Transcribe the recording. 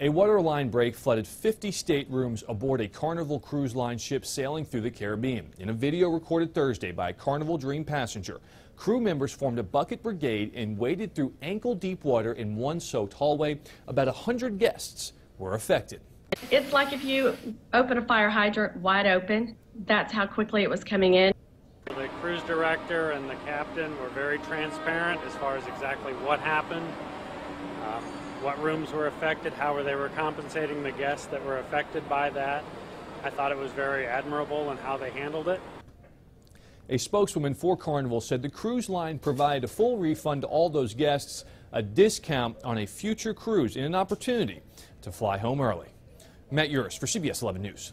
A waterline break flooded 50 staterooms aboard a Carnival Cruise Line ship sailing through the Caribbean. In a video recorded Thursday by a Carnival Dream passenger, crew members formed a bucket brigade and waded through ankle-deep water in one soaked hallway. About 100 guests were affected. It's like if you open a fire hydrant wide open, that's how quickly it was coming in. The cruise director and the captain were very transparent as far as exactly what happened, um, what rooms were affected, how were they were compensating the guests that were affected by that. I thought it was very admirable in how they handled it. A spokeswoman for Carnival said the cruise line provided a full refund to all those guests, a discount on a future cruise, and an opportunity to fly home early. Matt Yurus for CBS 11 News.